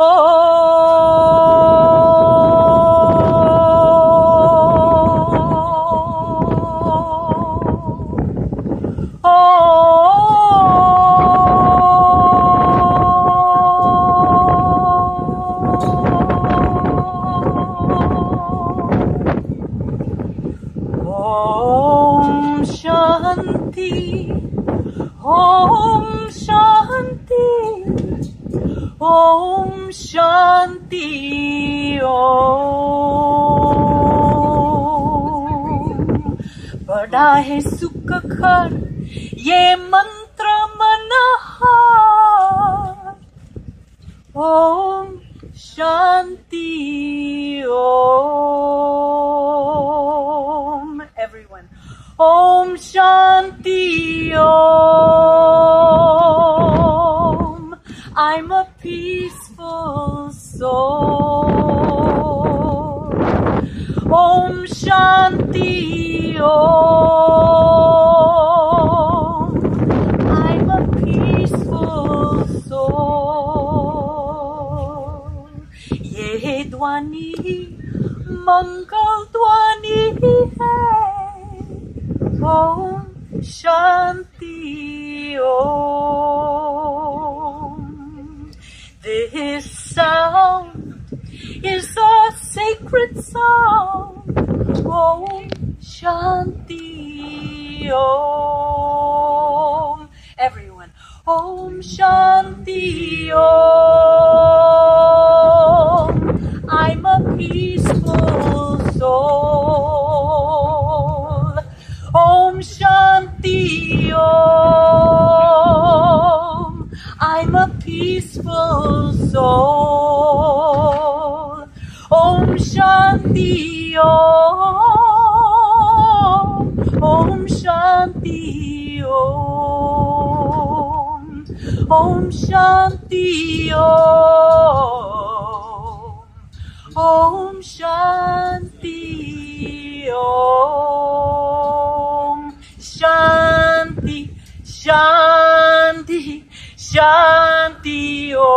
Om Om Shanti Om Shanti Om बड़ा है सुख खर ये मंत्र Mahnar. Om Shanti I'm a peaceful soul. Om Shanti Om. I'm a peaceful soul. Ye Dwani, Mangal Dwani hai. Om Shanti Om. Sound is a sacred song. Om Shanti Om. Everyone. Om Shanti Om. I'm a peaceful soul. Om Shanti Om. I'm a peaceful soul. Shanti Om. Om Shanti Om. Om Shanti Om. Om Shanti Om. Shanti, Shanti, Shanti Om.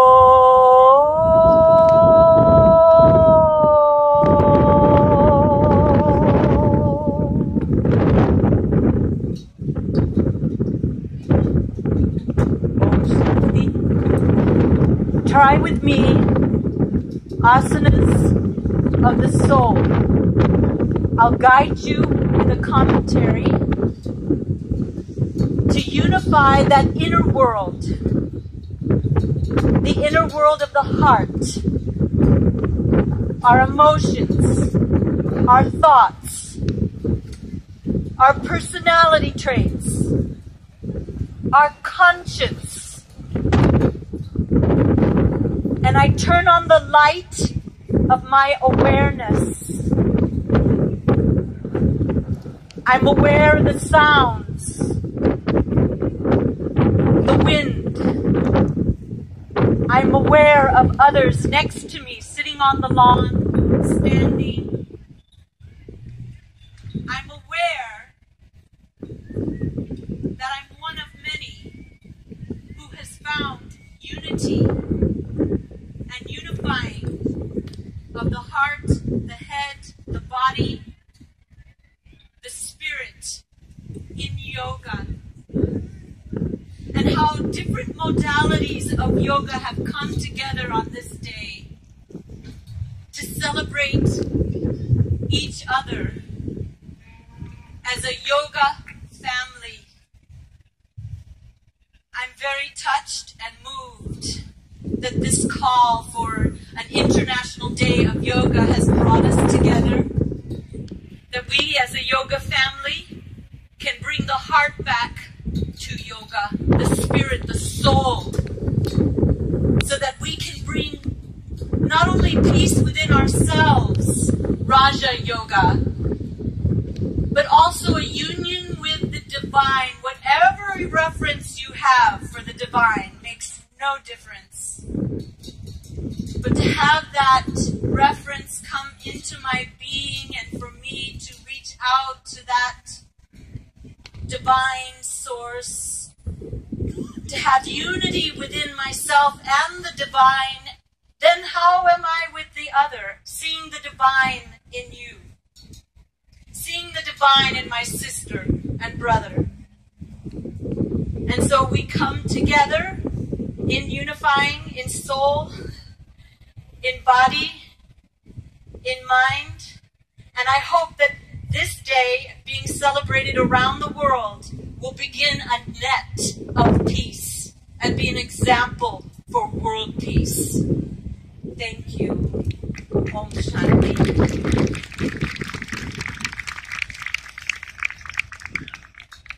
Om Shanti. Try with me asanas of the soul. I'll guide you with a commentary to unify that inner world, the inner world of the heart, our emotions, our thoughts, our personality traits, our conscience. And I turn on the light of my awareness. I'm aware of the sounds, the wind. I'm aware of others next to me, sitting on the lawn, standing. I'm aware that I'm one of many who has found unity and unifying of the heart, the head, the body, the spirit in yoga. And how different modalities of yoga have come together on this day to celebrate each other as a yoga family. I'm very touched and moved that this call for an international day of yoga has brought us together. That we as a yoga family can bring the heart back to yoga, the spirit, the soul, so that we can bring not only peace within ourselves, Raja Yoga, but also a union with the divine. Whatever reference you have for the divine makes no difference. But to have that reference come into my being and for me to reach out to that divine source to have unity within myself and the divine, then how am I with the other, seeing the divine in you? Seeing the divine in my sister and brother. And so we come together in unifying, in soul, in body, in mind. And I hope that this day, being celebrated around the world, will begin a net of peace and be an example for world peace. Thank you. Om Shanti.